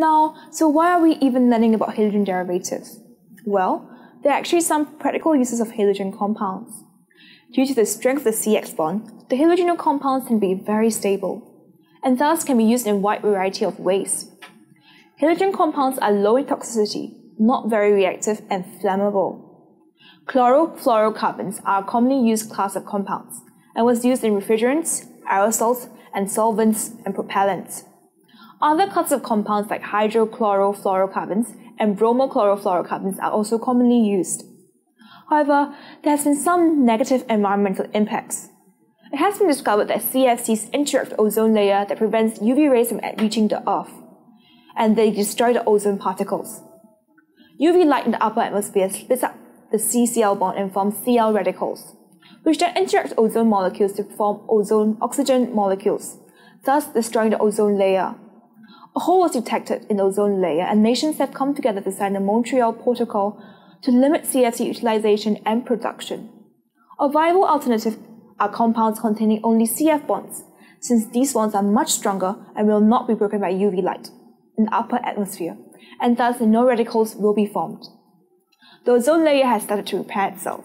Now, so why are we even learning about halogen derivatives? Well, there are actually some practical uses of halogen compounds. Due to the strength of the CX bond, the halogenal compounds can be very stable, and thus can be used in a wide variety of ways. Halogen compounds are low in toxicity, not very reactive, and flammable. Chlorofluorocarbons are a commonly used class of compounds, and was used in refrigerants, aerosols, and solvents and propellants. Other classes of compounds like hydrochlorofluorocarbons and bromochlorofluorocarbons are also commonly used. However, there has been some negative environmental impacts. It has been discovered that CFCs interact with the ozone layer that prevents UV rays from reaching the Earth, and they destroy the ozone particles. UV light in the upper atmosphere splits up the CCl bond and forms Cl radicals, which then interact with ozone molecules to form ozone oxygen molecules, thus destroying the ozone layer. A hole was detected in the ozone layer, and nations have come together to sign the Montreal Protocol to limit CFC utilization and production. A viable alternative are compounds containing only CF bonds, since these bonds are much stronger and will not be broken by UV light in the upper atmosphere, and thus no radicals will be formed. The ozone layer has started to repair itself.